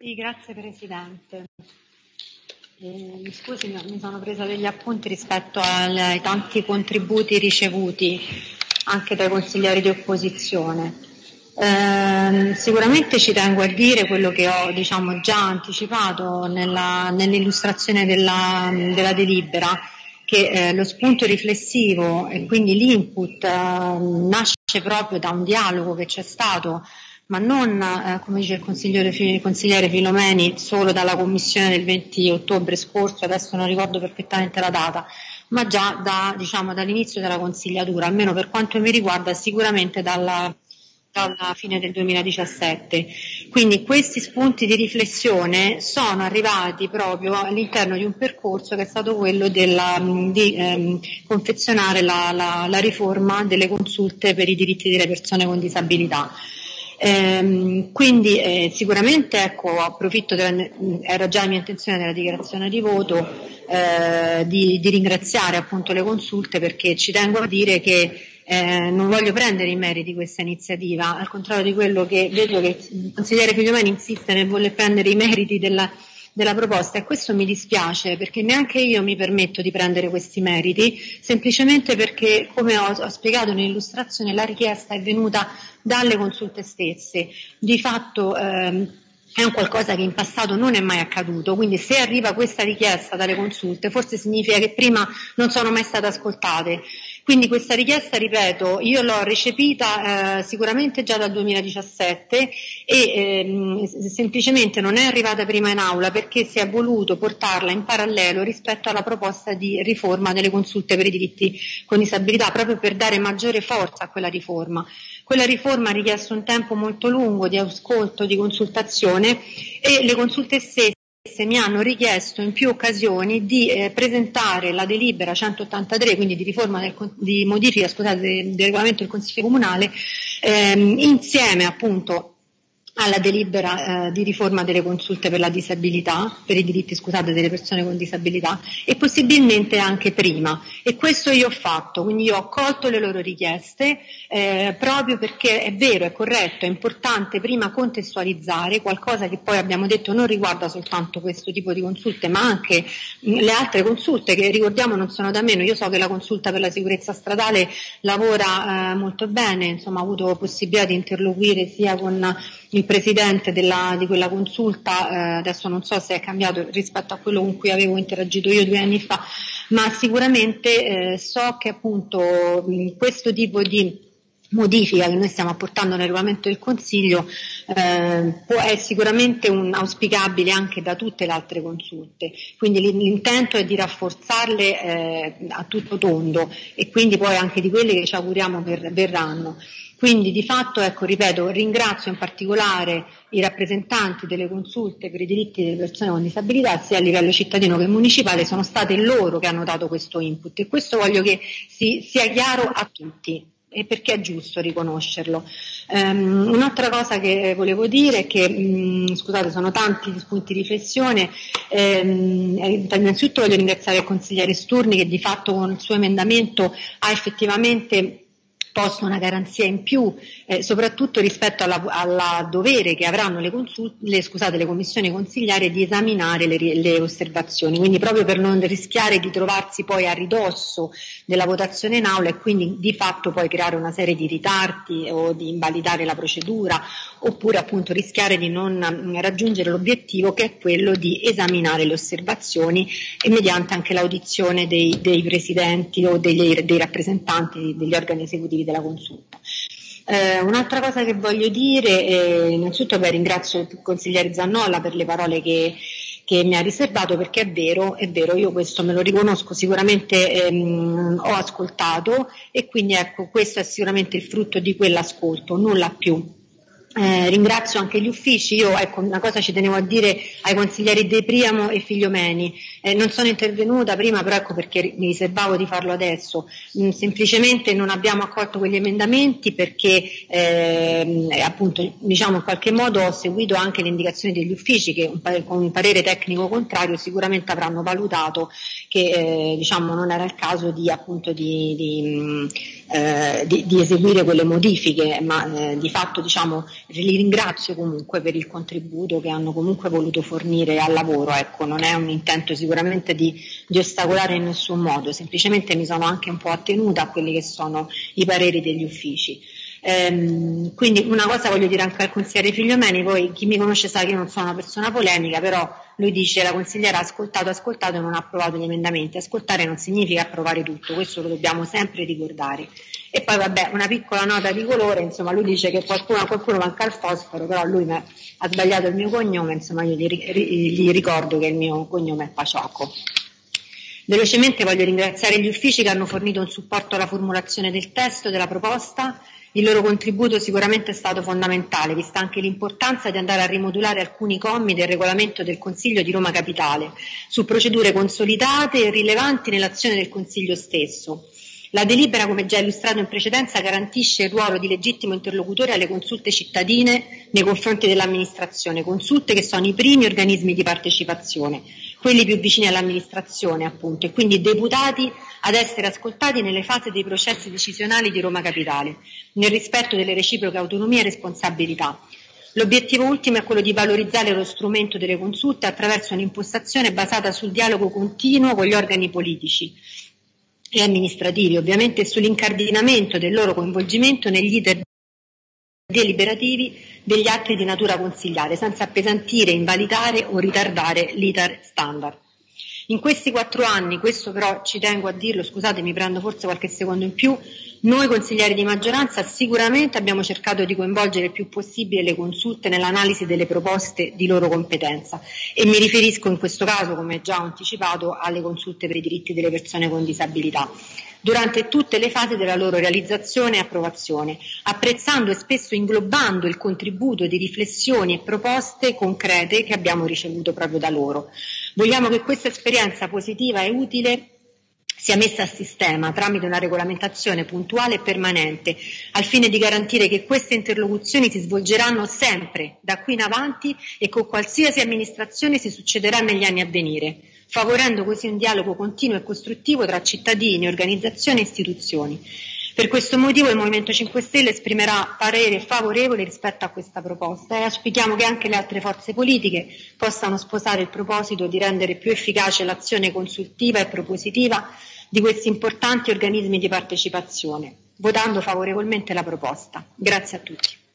Sì, grazie Presidente. Eh, mi scusi, mi sono presa degli appunti rispetto ai tanti contributi ricevuti anche dai consiglieri di opposizione. Eh, sicuramente ci tengo a dire quello che ho diciamo, già anticipato nella, nell'illustrazione della, della, delibera, che eh, lo spunto riflessivo e quindi l'input eh, nasce proprio da un dialogo che c'è stato ma non, eh, come dice il consigliere, il consigliere, Filomeni, solo dalla commissione del 20 ottobre scorso, adesso non ricordo perfettamente la data, ma già da, diciamo, dall'inizio della consigliatura, almeno per quanto mi riguarda sicuramente dalla, dalla fine del 2017. Quindi questi spunti di riflessione sono arrivati proprio all'interno di un percorso che è stato quello della, di ehm, confezionare la, la, la riforma delle consulte per i diritti delle persone con disabilità. Ehm, quindi eh, sicuramente ecco, approfitto, della, era già mia intenzione nella dichiarazione di voto, eh, di, di, ringraziare appunto le consulte perché ci tengo a dire che eh, non voglio prendere i meriti di questa iniziativa, al contrario di quello che vedo che il consigliere Figliomeni insiste nel voler prendere i meriti della, della proposta e questo mi dispiace perché neanche io mi permetto di prendere questi meriti, semplicemente perché, come ho, ho spiegato nell'illustrazione, la richiesta è venuta dalle consulte stesse. Di fatto ehm, è un qualcosa che in passato non è mai accaduto, quindi se arriva questa richiesta dalle consulte forse significa che prima non sono mai state ascoltate. Quindi questa richiesta, ripeto, io l'ho recepita eh, sicuramente già dal 2017 e ehm, semplicemente non è arrivata prima in aula perché si è voluto portarla in parallelo rispetto alla proposta di riforma delle consulte per i diritti con disabilità, proprio per dare maggiore forza a quella riforma. Quella riforma ha richiesto un tempo molto lungo di ascolto, di consultazione e le consulte stesse mi hanno richiesto in più occasioni di eh, presentare la delibera 183, quindi di riforma del, di modifica scusate, del regolamento del Consiglio Comunale, ehm, insieme appunto alla delibera eh, di riforma delle consulte per la disabilità, per i diritti scusate, delle persone con disabilità e possibilmente anche prima. E questo io ho fatto, quindi io ho accolto le loro richieste eh, proprio perché è vero, è corretto, è importante prima contestualizzare qualcosa che poi abbiamo detto non riguarda soltanto questo tipo di consulte, ma anche mh, le altre consulte che ricordiamo non sono da meno. Io so che la consulta per la sicurezza stradale lavora eh, molto bene, insomma ho avuto possibilità di interloquire sia con il presidente della, di quella consulta, eh, adesso non so se è cambiato rispetto a quello con cui avevo interagito io due anni fa, ma sicuramente eh, so che appunto mh, questo tipo di modifica che noi stiamo apportando nel regolamento del Consiglio eh, può, è sicuramente un, auspicabile anche da tutte le altre consulte, quindi l'intento è di rafforzarle eh, a tutto tondo e quindi poi anche di quelle che ci auguriamo ver, verranno. Quindi di fatto, ecco, ripeto, ringrazio in particolare i rappresentanti delle consulte per i diritti delle persone con disabilità, sia a livello cittadino che municipale, sono state loro che hanno dato questo input e questo voglio che si, sia chiaro a tutti e perché è giusto riconoscerlo. Um, un'altra cosa che volevo dire è che, um, scusate, sono tanti spunti di riflessione, um, innanzitutto voglio ringraziare il consigliere Sturni che di fatto con il suo emendamento ha effettivamente posto una garanzia in più, eh, soprattutto rispetto alla, dovere che avranno le, le, scusate, le commissioni consigliari di esaminare le, le, osservazioni, quindi proprio per non rischiare di trovarsi poi a ridosso della votazione in aula e quindi di fatto poi creare una serie di ritardi o di invalidare la procedura oppure appunto rischiare di non mm, raggiungere l'obiettivo che è quello di esaminare le osservazioni e mediante anche l'audizione dei, dei presidenti o degli, dei rappresentanti degli organi esecutivi della consulta. Eh, un'altra cosa che voglio dire, eh, innanzitutto beh, ringrazio il consigliere Zannolla per le parole che, che mi ha riservato perché è vero, è vero, io questo me lo riconosco, sicuramente ehm, ho ascoltato e quindi ecco questo è sicuramente il frutto di quell'ascolto, nulla più. Eh, ringrazio anche gli uffici, io ecco, una cosa ci tenevo a dire ai consiglieri De Priamo e Figliomeni, eh, non sono intervenuta prima però ecco perché mi riservavo di farlo adesso, mm, semplicemente non abbiamo accolto quegli emendamenti perché eh, appunto diciamo in qualche modo ho seguito anche le indicazioni degli uffici che un, con un parere tecnico contrario sicuramente avranno valutato che eh, diciamo, non era il caso di, appunto, di, di, mm, eh, di eseguire quelle modifiche, ma eh, di fatto diciamo, li ringrazio comunque per il contributo che hanno comunque voluto fornire al lavoro, ecco, non è un intento sicuramente di, di ostacolare in nessun modo, semplicemente mi sono anche un po' attenuta a quelli che sono i pareri degli uffici. Ehm, quindi una cosa voglio dire anche al consigliere Figliomeni, voi chi mi conosce sa che io non sono una persona polemica, però lui dice la consigliera ha ascoltato, ascoltato e non ha approvato gli emendamenti. Ascoltare non significa approvare tutto, questo lo dobbiamo sempre ricordare. E poi vabbè, una piccola nota di colore, insomma lui dice che qualcuno, qualcuno manca il fosforo, però lui ha sbagliato il mio cognome, insomma io gli, gli ricordo che il mio cognome è Paciocco. Velocemente voglio ringraziare gli uffici che hanno fornito un supporto alla formulazione del testo della proposta il loro contributo sicuramente è stato fondamentale, vista anche l'importanza di andare a rimodulare alcuni commi del regolamento del Consiglio di Roma Capitale su procedure consolidate e rilevanti nell'azione del Consiglio stesso. La delibera, come già illustrato in precedenza, garantisce il ruolo di legittimo interlocutore alle consulte cittadine nei confronti dell'amministrazione, consulte che sono i primi organismi di partecipazione, quelli più vicini all'amministrazione appunto, e quindi deputati ad essere ascoltati nelle fasi dei processi decisionali di Roma Capitale, nel rispetto delle reciproche autonomie e responsabilità. L'obiettivo ultimo è quello di valorizzare lo strumento delle consulte attraverso un'impostazione basata sul dialogo continuo con gli organi politici e amministrativi, ovviamente sull'incardinamento del loro coinvolgimento negli iter deliberativi degli atti di natura consigliare, senza appesantire, invalidare o ritardare l'iter standard. In questi quattro anni, questo però ci tengo a dirlo, scusate mi prendo forse qualche secondo in più, noi consiglieri di maggioranza sicuramente abbiamo cercato di coinvolgere il più possibile le consulte nell'analisi delle proposte di loro competenza e mi riferisco in questo caso, come già anticipato, alle consulte per i diritti delle persone con disabilità durante tutte le fasi della loro realizzazione e approvazione, apprezzando e spesso inglobando il contributo di riflessioni e proposte concrete che abbiamo ricevuto proprio da loro. Vogliamo che questa esperienza positiva e utile sia messa a sistema tramite una regolamentazione puntuale e permanente, al fine di garantire che queste interlocuzioni si svolgeranno sempre da qui in avanti e con qualsiasi amministrazione si succederà negli anni a venire favorendo così un dialogo continuo e costruttivo tra cittadini, organizzazioni e istituzioni. Per questo motivo il Movimento 5 Stelle esprimerà parere favorevole rispetto a questa proposta e auspichiamo che anche le altre forze politiche possano sposare il proposito di rendere più efficace l'azione consultiva e propositiva di questi importanti organismi di partecipazione, votando favorevolmente la proposta. Grazie a tutti.